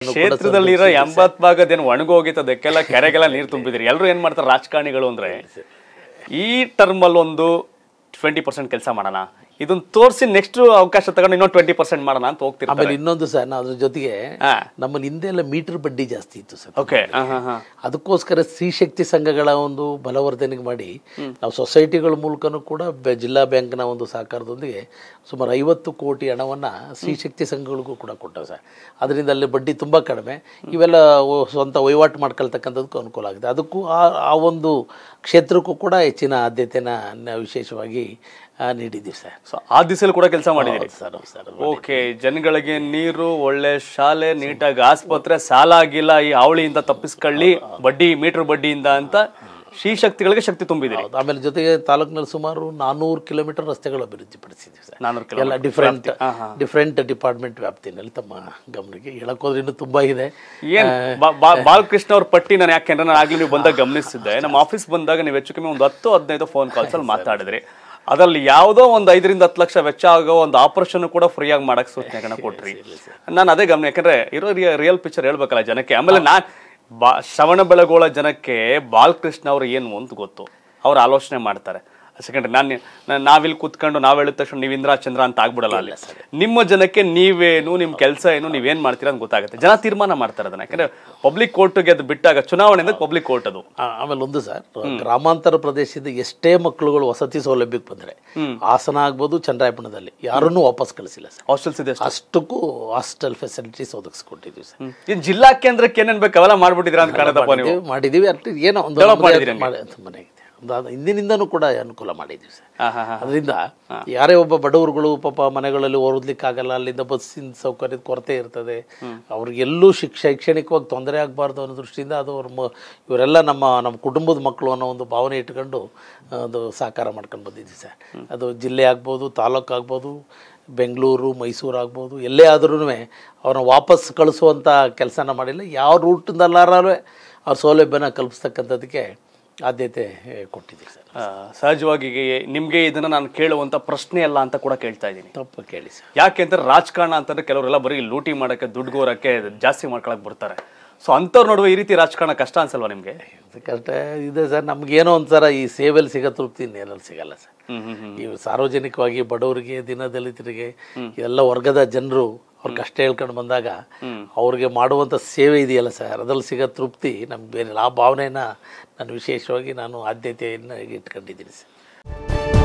ಕ್ಷೇತ್ರದಲ್ಲಿರೋ ಎಂಬತ್ ಭಾಗದ ಏನು ಒಣಗೋಗಿತ್ತು ಅದಕ್ಕೆಲ್ಲ ಕೆರೆಗೆಲ್ಲ ನೀರು ತುಂಬಿದ್ರಿ. ಎಲ್ಲರೂ ಏನ್ ಮಾಡ್ತಾರೆ ರಾಜಕಾರಣಿಗಳು ಅಂದ್ರೆ ಈ ಟರ್ಮ್ ಅಲ್ಲಿ ಒಂದು ಟ್ವೆಂಟಿ ಪರ್ಸೆಂಟ್ ಕೆಲಸ ಮಾಡೋಣ ಇದನ್ನ ತೋರಿಸಿ ನೆಕ್ಸ್ಟ್ ಅವಕಾಶ ತಗೊಂಡು ಇನ್ನೊಂದು ಟ್ವೆಂಟಿ ಪರ್ಸೆಂಟ್ ಮಾಡೋಣ ಅಂತ ಹೋಗ್ತಿರ್ತಾರೆ. ಆಮೇಲೆ ಇನ್ನೊಂದು ಸರ್ ನಾವು ಅದ್ರ ಜೊತೆಗೆ ನಮ್ಮ ನಮ್ಮಲ್ಲಿ ಹಿಂದೆ ಎಲ್ಲ ಮೀಟರ್ ಬಡ್ಡಿ ಜಾಸ್ತಿ ಇತ್ತು ಸರ್. ಓಕೆ ಅದಕ್ಕೋಸ್ಕರ ಸ್ತ್ರೀ ಶಕ್ತಿ ಸಂಘಗಳ ಒಂದು ಬಲವರ್ಧನೆಗೆ ಮಾಡಿ ನಾವು ಸೊಸೈಟಿಗಳ ಮೂಲಕನೂ ಕೂಡ ಜಿಲ್ಲಾ ಬ್ಯಾಂಕ್ನ ಒಂದು ಸಹಕಾರದೊಂದಿಗೆ ಸುಮಾರು ಐವತ್ತು ಕೋಟಿ ಹಣವನ್ನು ಸ್ತ್ರೀ ಶಕ್ತಿ ಸಂಘಗಳಿಗೂ ಕೂಡ ಕೊಟ್ಟವು ಸರ್. ಅದರಿಂದ ಅಲ್ಲಿ ಬಡ್ಡಿ ತುಂಬ ಕಡಿಮೆ. ಇವೆಲ್ಲ ಸ್ವಂತ ವಹಿವಾಟು ಮಾಡ್ಕೊಳ್ತಕ್ಕಂಥದಕ್ಕೂ ಅನುಕೂಲ ಆಗಿದೆ. ಅದಕ್ಕೂ ಆ ಆ ಒಂದು ಕ್ಷೇತ್ರಕ್ಕೂ ಕೂಡ ಹೆಚ್ಚಿನ ಆದ್ಯತೆನ ವಿಶೇಷವಾಗಿ ನೀಡಿದ್ದೀವಿ ಸರ್. ಸೊ ಆ ದಿಸೆಯಲ್ಲಿ ಕೂಡ ಕೆಲಸ ಮಾಡಿದಿರಿ? ಸರ್ ಸರ್ ಓಕೆ ಜನಗಳಿಗೆ ನೀರು ಒಳ್ಳೆ ಶಾಲೆ ನೀಟಾಗಿ ಆಸ್ಪತ್ರೆ ಸಾಲ ಆಗಿಲ್ಲ ಈ ಅವಳಿಯಿಂದ ತಪ್ಪಿಸ್ಕೊಳ್ಳಿ ಬಡ್ಡಿ ಮೀಟರ್ ಬಡ್ಡಿಯಿಂದ ಅಂತ ಶ್ರೀ ಶಕ್ತಿಗಳಿಗೆ ಶಕ್ತಿ ತುಂಬಿದೆ ಆಮೇಲೆ ಜೊತೆಗೆ ತಾಲೂಕಿನಲ್ಲಿ ಸುಮಾರು ನಾನ್ನೂರು ಕಿಲೋಮೀಟರ್ ರಸ್ತೆಗಳು ಅಭಿವೃದ್ಧಿಪಡಿಸಿದ್ದೀವಿ ಸರ್. ನಾನೂರು ಎಲ್ಲ ಡಿಫ್ರೆಂಟ್ ಡಿಫ್ರೆಂಟ್ ಡಿಪಾರ್ಟ್ಮೆಂಟ್ ವ್ಯಾಪ್ತಿನಲ್ಲಿ ತಮ್ಮ ಗಮನಕ್ಕೆ ಹೇಳಕ್ಕೋದ್ರೆ ಇನ್ನೂ ತುಂಬಾ ಇದೆ. ಬಾಲಕೃಷ್ಣ ಅವ್ರ ಪಟ್ಟಿ ನಾನು ಯಾಕೆಂದ್ರೆ ನಾನು ಆಗಲಿ ನೀವು ಬಂದಾಗ ಗಮನಿಸಿದ್ದೆ. ನಮ್ಮ ಆಫೀಸ್ ಬಂದಾಗ ನೀವು ಹೆಚ್ಚು ಕಮ್ಮಿ ಒಂದು ಹತ್ತು ಹದಿನೈದು ಫೋನ್ ಕಾಲ್ಸ್ ಅಲ್ಲಿ ಮಾತಾಡಿದ್ರಿ. ಅದ್ರಲ್ಲಿ ಯಾವುದೋ ಒಂದು ಐದರಿಂದ ಹತ್ತು ಲಕ್ಷ ವೆಚ್ಚ ಆಗೋ ಒಂದು ಆಪರೇಷನ್ ಕೂಡ ಫ್ರೀ ಆಗಿ ಸೂಚನೆ ಸೂಚನೆಗಳನ್ನ ಕೊಟ್ರಿ. ನಾನು ಅದೇ ಗಮನ ಯಾಕಂದ್ರೆ ಇರೋ ರಿಯಲ್ ಪಿಕ್ಚರ್ ಹೇಳ್ಬೇಕಲ್ಲ ಜನಕ್ಕೆ. ಆಮೇಲೆ ನಾನು ಬಾ ಶ್ರವಣ ಬೆಳಗೋಳ ಜನಕ್ಕೆ ಬಾಲಕೃಷ್ಣ ಅವ್ರು ಏನು ಅಂತ ಗೊತ್ತು. ಅವ್ರು ಆಲೋಚನೆ ಮಾಡ್ತಾರೆ. ಸೆಕೆಂಡ್ರಿ ನಾನು ನಾವಿಲ್ಲಿ ಕೂತ್ಕೊಂಡು ನಾವು ಹೇಳಿದ ತಕ್ಷಣ ನೀವು ಇಂದ್ರ ಚಂದ್ರ ಅಂತ ಆಗ್ಬಿಡಲ್ಲ ಅಲ್ಲಿ. ನಿಮ್ಮ ಜನಕ್ಕೆ ನೀವೇನು ನಿಮ್ಮ ಕೆಲಸ ಏನು ನೀವೇನು ಮಾಡ್ತೀರಾ ಅಂತ ಗೊತ್ತಾಗುತ್ತೆ. ಜನ ತೀರ್ಮಾನ ಮಾಡ್ತಾರೆ ಅದನ್ನ. ಯಾಕಂದ್ರೆ ಪಬ್ಲಿಕ್ ಕೋರ್ಟ್ಗೆ ಅದು ಬಿಟ್ಟಾಗ ಚುನಾವಣೆಯಿಂದ ಪಬ್ಲಿಕ್ ಕೋರ್ಟ್ ಅದು. ಆಮೇಲೆ ಒಂದು ಸರ್ ಗ್ರಾಮಾಂತರ ಪ್ರದೇಶದ ಎಷ್ಟೇ ಮಕ್ಕಳುಗಳು ವಸತಿ ಸೌಲಭ್ಯಕ್ಕೆ ಬಂದರೆ ಹಾಸನ ಆಗ್ಬೋದು ಚಂದ್ರಾಯಪಣದಲ್ಲಿ ಯಾರನ್ನೂ ವಾಪಸ್ ಕಳಿಸಿಲ್ಲ ಸರ್. ಹಾಸ್ಟೆಲ್ಸ್ ಇದೆ ಅಷ್ಟಕ್ಕೂ ಹಾಸ್ಟೆಲ್ ಫೆಸಿಲಿಟೀಸ್ ಒದಗಿಸ್ಕೊಟ್ಟಿದ್ದೀವಿ ಸರ್. ಜಿಲ್ಲಾ ಕೇಂದ್ರಕ್ಕೆ ಏನೇನು ಬೇಕು ಅವೆಲ್ಲ ಮಾಡಿಬಿಟ್ಟಿದ್ರೆ ಅಂತ ಕಾಣದಪ್ಪ ನೀವು? ಅಟ್ ಏನೋ ಒಂದು Develop ಹಿಂದಿನಿಂದನೂ ಕೂಡ ಅನುಕೂಲ ಮಾಡಿದ್ದೀವಿ ಸರ್. ಅದರಿಂದ ಯಾರೇ ಒಬ್ಬ ಬಡವರುಗಳು ಪಾಪ ಮನೆಗಳಲ್ಲಿ ಓದಲಿಕ್ಕಾಗಲ್ಲ ಅಲ್ಲಿಂದ ಬಸ್ಸಿನ ಸೌಕರ್ಯದ ಕೊರತೆ ಇರ್ತದೆ. ಅವ್ರಿಗೆಲ್ಲೂ ಶಿಕ್ ಶೈಕ್ಷಣಿಕವಾಗಿ ತೊಂದರೆ ಆಗಬಾರ್ದು ಅನ್ನೋ ದೃಷ್ಟಿಯಿಂದ ಅದು ಅವ್ರ ಮ ಇವರೆಲ್ಲ ನಮ್ಮ ನಮ್ಮ ಕುಟುಂಬದ ಮಕ್ಕಳು ಅನ್ನೋ ಒಂದು ಭಾವನೆ ಇಟ್ಕೊಂಡು ಅದು ಸಹಕಾರ ಮಾಡ್ಕೊಂಡು ಬಂದಿದ್ದೀವಿ ಸರ್. ಅದು ಜಿಲ್ಲೆ ಆಗ್ಬೋದು ತಾಲೂಕು ಆಗ್ಬೋದು ಬೆಂಗಳೂರು ಮೈಸೂರು ಆಗ್ಬೋದು ಎಲ್ಲೇ ಆದ್ರೂ ಅವ್ರನ್ನ ವಾಪಸ್ ಕಳಿಸುವಂಥ ಕೆಲಸನ ಮಾಡಿಲ್ಲ. ಯಾವ ರೂಟಿಂದಲ್ಲಾರೇ ಅವ್ರ ಸೌಲಭ್ಯನ ಕಲ್ಪಿಸ್ತಕ್ಕಂಥದ್ದಕ್ಕೆ ಆದ್ಯತೆ ಕೊಟ್ಟಿದ್ದೀರಿ ಸರ್. ಸಹಜವಾಗಿ ನಿಮಗೆ ಇದನ್ನು ನಾನು ಕೇಳುವಂಥ ಪ್ರಶ್ನೆ ಅಲ್ಲ ಅಂತ ಕೂಡ ಕೇಳ್ತಾ ಇದ್ದೀನಿ. ತಪ್ಪು ಕೇಳಿ ಸರ್. ಯಾಕೆ ಅಂತ ರಾಜಕಾರಣ ಅಂತಂದ್ರೆ ಕೆಲವರೆಲ್ಲ ಬರೀ ಲೂಟಿ ಮಾಡೋಕ್ಕೆ ದುಡ್ಡುಗೋರಕ್ಕೆ ಜಾಸ್ತಿ ಮಾಡ್ಕೊಳಕ್ಕೆ ಬರ್ತಾರೆ. ಸೊ ಅಂಥವ್ರು ನೋಡುವ ಈ ರೀತಿ ರಾಜಕಾರಣ ಕಷ್ಟ ಅನ್ಸಲ್ವಾ ನಿಮಗೆ? ಕಷ್ಟ ಇದೆ ಸರ್. ನಮಗೇನೋ ಒಂಥರ ಈ ಸೇವೆಯಲ್ಲಿ ಸಿಗೋ ತೃಪ್ತಿ ಇನ್ನೇನಲ್ಲಿ ಸಿಗಲ್ಲ ಸರ್. ಈ ಸಾರ್ವಜನಿಕವಾಗಿ ಬಡವರಿಗೆ ದಿನದಲಿತರಿಗೆ ಎಲ್ಲ ವರ್ಗದ ಜನರು ಅವ್ರ ಕಷ್ಟ ಹೇಳ್ಕೊಂಡು ಬಂದಾಗ ಅವ್ರಿಗೆ ಮಾಡುವಂಥ ಸೇವೆ ಇದೆಯಲ್ಲ ಸರ್? ಅದ್ರಲ್ಲಿ ಸಿಗೋ ತೃಪ್ತಿ ನಮ್ಗೆ ಬೇರೆ ಆ ಭಾವನೆಯನ್ನು ನಾನು ವಿಶೇಷವಾಗಿ ನಾನು ಆದ್ಯತೆಯನ್ನು ಇಟ್ಕೊಂಡಿದ್ದೀನಿ ಸರ್.